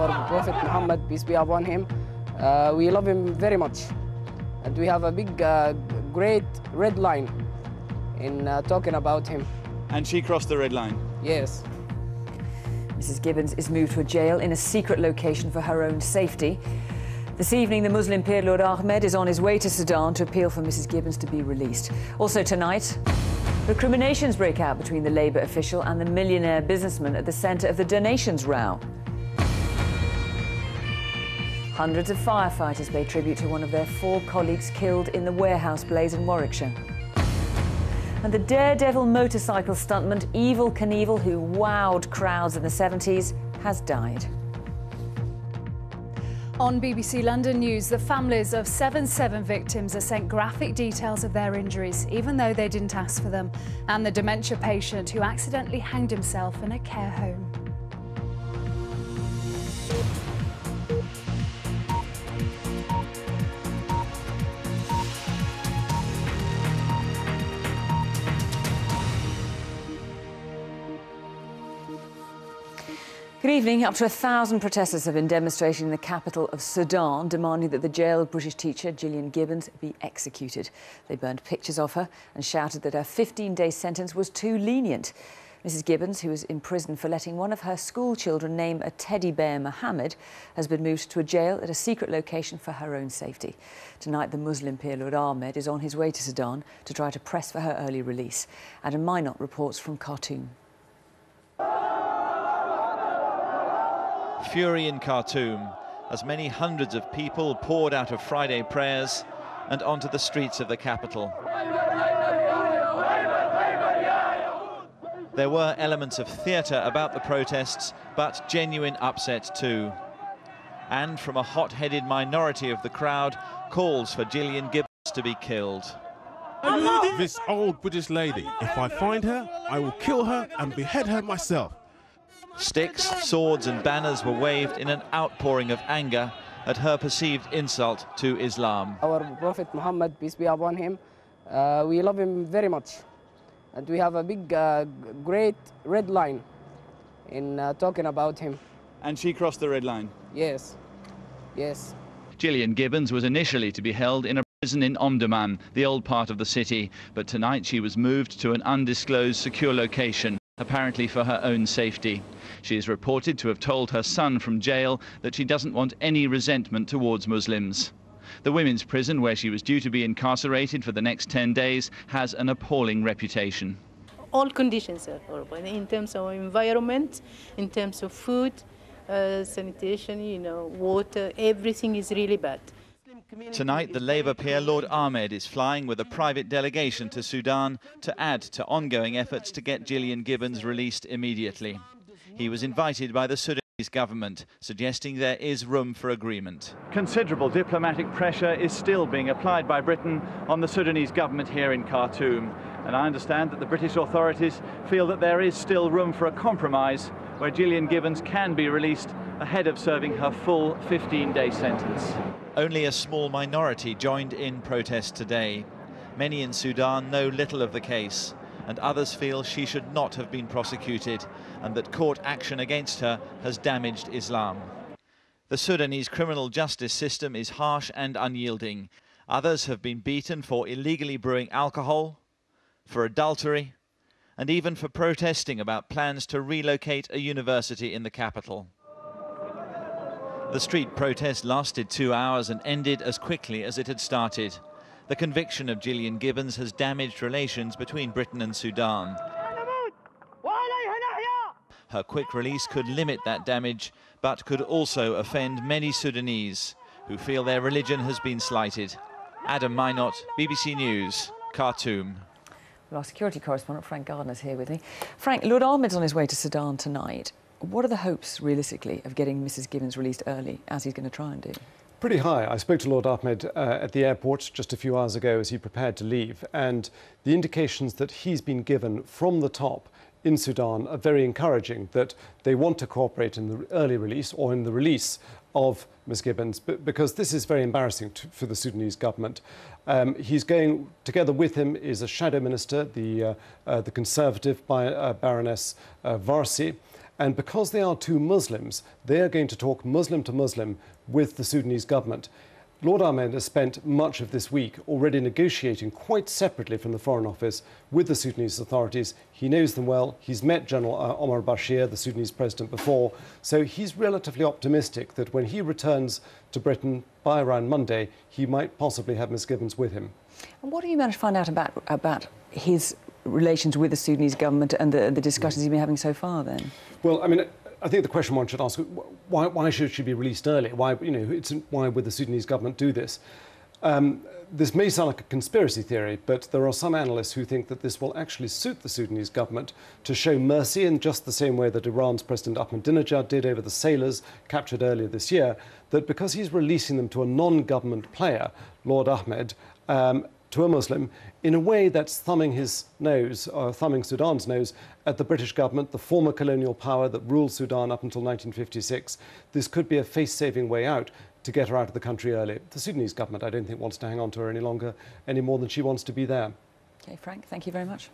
our Prophet Muhammad, peace be upon him. Uh, we love him very much. And we have a big, uh, great red line in uh, talking about him. And she crossed the red line? Yes. Mrs Gibbons is moved to a jail in a secret location for her own safety. This evening, the Muslim peer Lord Ahmed is on his way to Sudan to appeal for Mrs Gibbons to be released. Also tonight, recriminations break out between the Labour official and the millionaire businessman at the centre of the donations row. Hundreds of firefighters pay tribute to one of their four colleagues killed in the warehouse blaze in Warwickshire. And the daredevil motorcycle stuntman Evel Knievel, who wowed crowds in the 70s, has died. On BBC London News, the families of 7-7 victims are sent graphic details of their injuries, even though they didn't ask for them, and the dementia patient who accidentally hanged himself in a care home. Good evening. Up to a thousand protesters have been demonstrating in the capital of Sudan, demanding that the jailed British teacher Gillian Gibbons be executed. They burned pictures of her and shouted that her 15-day sentence was too lenient. Mrs Gibbons, who is in prison for letting one of her school children name a teddy bear Mohammed, has been moved to a jail at a secret location for her own safety. Tonight, the Muslim peer Lord Ahmed is on his way to Sudan to try to press for her early release. Adam Mynott reports from Khartoum. Fury in Khartoum as many hundreds of people poured out of Friday prayers and onto the streets of the capital. There were elements of theatre about the protests, but genuine upset too. And from a hot-headed minority of the crowd, calls for Gillian Gibbons to be killed. This old British lady, if I find her, I will kill her and behead her myself. Sticks, swords and banners were waved in an outpouring of anger at her perceived insult to Islam. Our Prophet Muhammad, peace be upon him, uh, we love him very much. And we have a big, uh, great red line in uh, talking about him. And she crossed the red line? Yes, yes. Gillian Gibbons was initially to be held in a prison in Omdurman, the old part of the city, but tonight she was moved to an undisclosed secure location apparently for her own safety. She is reported to have told her son from jail that she doesn't want any resentment towards Muslims. The women's prison, where she was due to be incarcerated for the next 10 days, has an appalling reputation. All conditions are horrible in terms of environment, in terms of food, uh, sanitation, you know, water, everything is really bad. Tonight, the Labour peer Lord Ahmed is flying with a private delegation to Sudan to add to ongoing efforts to get Gillian Gibbons released immediately. He was invited by the Sudanese government, suggesting there is room for agreement. Considerable diplomatic pressure is still being applied by Britain on the Sudanese government here in Khartoum. And I understand that the British authorities feel that there is still room for a compromise where Gillian Gibbons can be released ahead of serving her full 15-day sentence. Only a small minority joined in protest today. Many in Sudan know little of the case, and others feel she should not have been prosecuted and that court action against her has damaged Islam. The Sudanese criminal justice system is harsh and unyielding. Others have been beaten for illegally brewing alcohol, for adultery, and even for protesting about plans to relocate a university in the capital. The street protest lasted two hours and ended as quickly as it had started. The conviction of Gillian Gibbons has damaged relations between Britain and Sudan. Her quick release could limit that damage, but could also offend many Sudanese who feel their religion has been slighted. Adam Mynott, BBC News, Khartoum. Our security correspondent Frank Gardner is here with me. Frank, Lord Ahmed's on his way to Sudan tonight. What are the hopes, realistically, of getting Mrs Gibbons released early, as he's going to try and do? Pretty high. I spoke to Lord Ahmed uh, at the airport just a few hours ago as he prepared to leave, and the indications that he's been given from the top in Sudan are very encouraging that they want to cooperate in the early release or in the release of Ms Gibbons, because this is very embarrassing to, for the Sudanese government. Um, he's going, together with him is a shadow minister, the, uh, uh, the Conservative by, uh, Baroness uh, Warsi, And because they are two Muslims, they are going to talk Muslim to Muslim with the Sudanese government. Lord Ahmed has spent much of this week already negotiating quite separately from the Foreign Office with the Sudanese authorities. He knows them well. He's met General uh, Omar Bashir, the Sudanese president, before. So he's relatively optimistic that when he returns to Britain by around Monday, he might possibly have Mrs Gibbons with him. And what have you managed to find out about, about his relations with the Sudanese government and the, the discussions he's been having so far then? Well, I mean, I think the question one should ask: Why, why should she be released early? Why, you know, why would the Sudanese government do this? Um, this may sound like a conspiracy theory, but there are some analysts who think that this will actually suit the Sudanese government to show mercy in just the same way that Iran's President Ahmadinejad did over the sailors captured earlier this year. That because he's releasing them to a non-government player, Lord Ahmed, um, to a Muslim in a way that's thumbing his nose, or thumbing Sudan's nose, at the British government, the former colonial power that ruled Sudan up until 1956. This could be a face saving way out to get her out of the country early. The Sudanese government, I don't think, wants to hang on to her any longer, any more than she wants to be there. Okay, Frank, thank you very much.